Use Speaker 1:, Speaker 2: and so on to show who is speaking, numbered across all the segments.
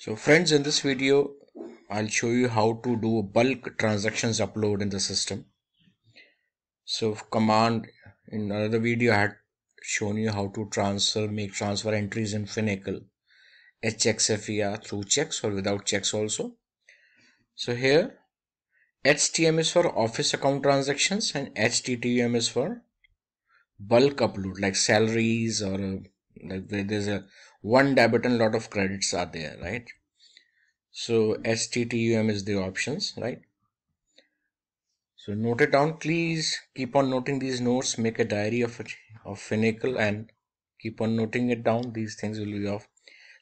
Speaker 1: So friends, in this video, I'll show you how to do bulk transactions upload in the system. So command in another video, I had shown you how to transfer, make transfer entries in Finacle, HXFER through checks or without checks also. So here, HTM is for office account transactions and HTTUM is for bulk upload like salaries or uh, like there's a one debit and lot of credits are there right? So HTTUM is the options right? So note it down. Please keep on noting these notes. Make a diary of it of Finacle and keep on noting it down. These things will be off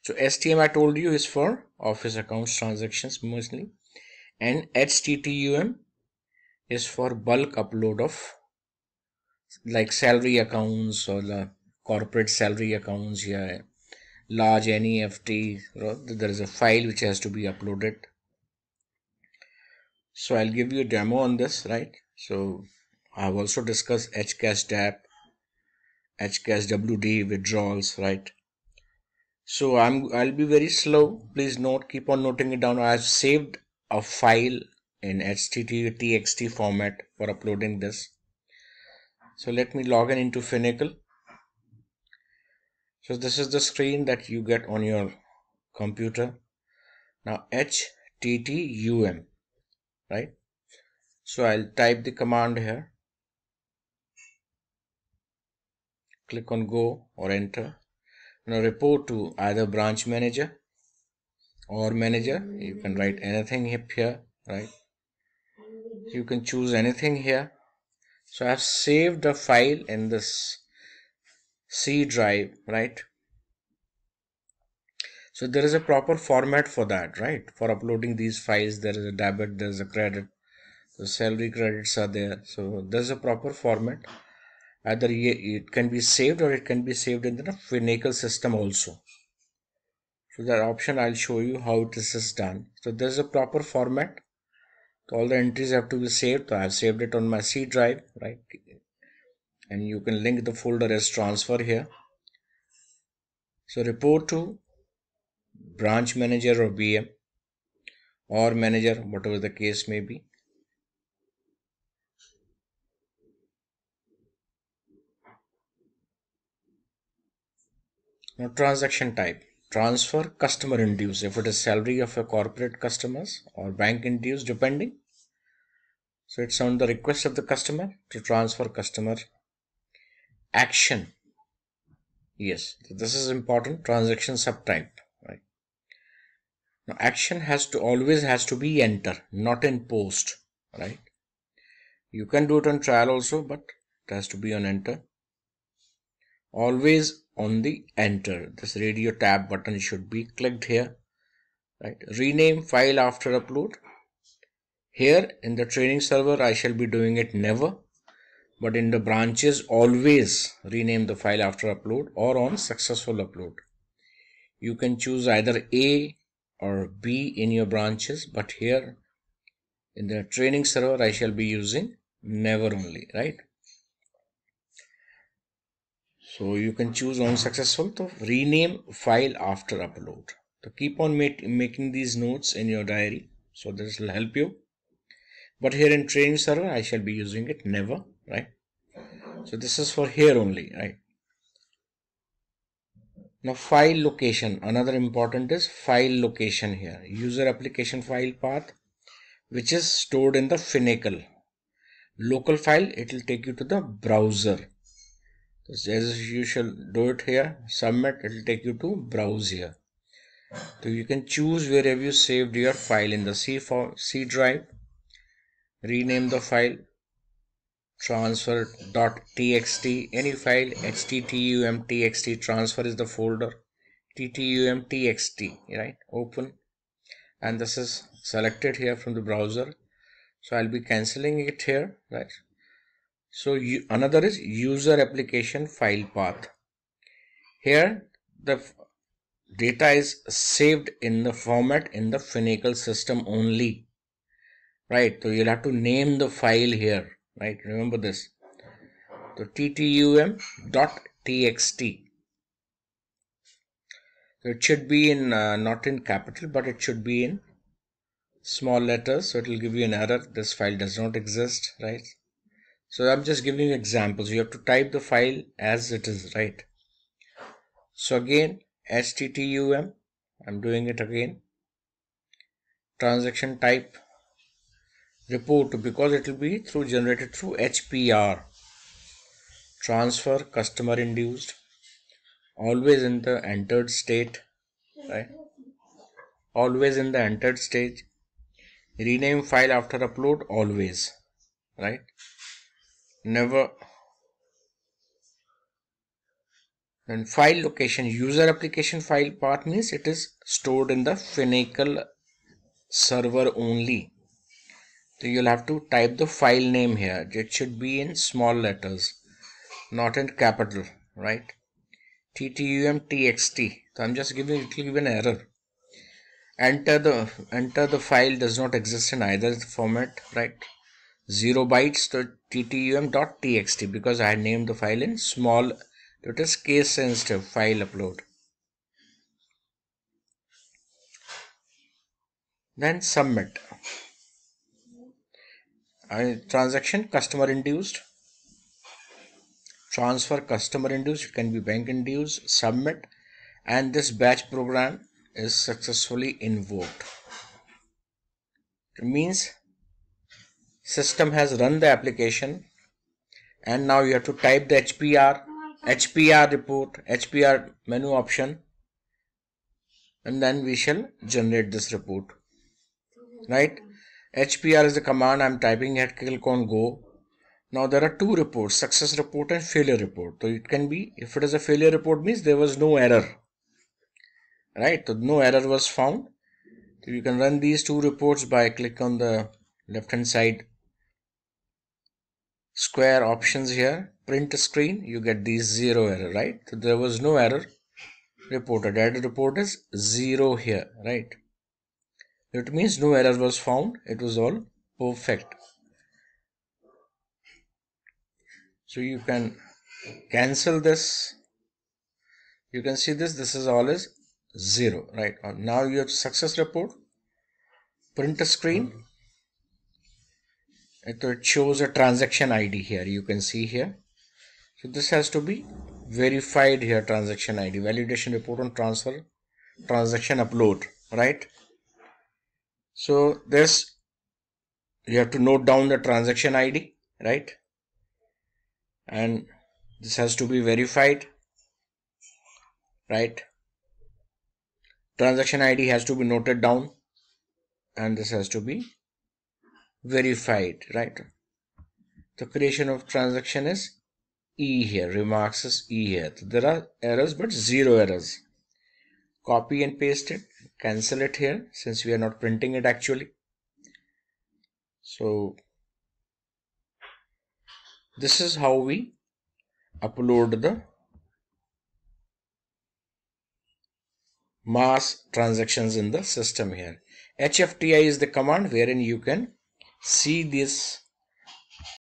Speaker 1: so STM I told you is for office accounts transactions mostly. And HTTUM is for bulk upload of like salary accounts or the corporate salary accounts here large neft there is a file which has to be uploaded. So i'll give you a demo on this right? So i've also discussed hcash dep hcash wd withdrawals right? So i'm i'll be very slow. Please note keep on noting it down. I've saved a file in http format for uploading this. So let me log in into Finacle so this is the screen that you get on your computer. Now httum right? So i'll type the command here. Click on go or enter. Now report to either branch manager or manager. You can write anything here right? You can choose anything here. So i've saved a file in this C drive, right? So there is a proper format for that, right? For uploading these files, there is a debit, there is a credit, the salary credits are there. So there's a proper format. Either it can be saved or it can be saved in the Finacle system also. So that option I'll show you how this is done. So there's a proper format. All the entries have to be saved. So I've saved it on my C drive, right? And you can link the folder as transfer here. So report to branch manager or BM or manager whatever the case may be. Now transaction type. Transfer customer induced. If it is salary of a corporate customers or bank induced depending. So it's on the request of the customer to transfer customer action. Yes this is important. Transaction subtype right? Now action has to always has to be enter not in post right? You can do it on trial also but it has to be on enter. Always on the enter. This radio tab button should be clicked here right? Rename file after upload. Here in the training server i shall be doing it never but in the branches always rename the file after upload or on successful upload. You can choose either A or B in your branches but here in the training server I shall be using never only right. So you can choose on successful to rename file after upload. To keep on making these notes in your diary so this will help you but here in training server I shall be using it never right? So this is for here only right? Now file location. Another important is file location here. User application file path which is stored in the Finacle. Local file it will take you to the browser. As you shall do it here. Submit it will take you to browse here. So you can choose wherever you saved your file in the C, for, C drive. Rename the file transfer.txt any file httum.txt transfer is the folder. Ttum.txt right? Open. And this is selected here from the browser. So i'll be canceling it here right? So you, another is user application file path. Here the data is saved in the format in the Finacle system only. Right? So you'll have to name the file here right remember this. The ttum.txt it should be in uh, not in capital but it should be in small letters. So it will give you an error. This file does not exist right? So I'm just giving you examples. You have to type the file as it is right? So again HTTUM I'm doing it again. Transaction type report because it will be through generated through HPR transfer customer induced always in the entered state right? Always in the entered stage. Rename file after upload always right? Never. And file location user application file path means it is stored in the Finacle server only so you'll have to type the file name here. It should be in small letters not in capital right? Ttum txt so i'm just giving it give an error. Enter the enter the file does not exist in either format right? 0 bytes to ttum.txt because i named the file in small it is case sensitive file upload. Then submit Transaction customer induced. Transfer customer induced. It can be bank induced submit. And this batch program is successfully invoked. It means system has run the application. And now you have to type the HPR HPR report HPR menu option. And then we shall generate this report. Right HPR is the command. I'm typing at click on go. Now there are two reports success report and failure report. So it can be if it is a failure report means there was no error. Right? So no error was found. So you can run these two reports by click on the left hand side square options here. Print screen you get these zero error right? So there was no error reported. Error report is zero here right it means no error was found. It was all perfect. So you can cancel this. You can see this. This is all is zero right? Uh, now you have success report. Print a screen. It shows a transaction id here. You can see here. So this has to be verified here transaction id validation report on transfer transaction upload right so this you have to note down the transaction ID, right? And this has to be verified, right? Transaction ID has to be noted down and this has to be verified, right? The creation of transaction is E here, remarks is E here. So there are errors but zero errors. Copy and paste it cancel it here since we are not printing it actually. So this is how we upload the mass transactions in the system here. HFTI is the command wherein you can see this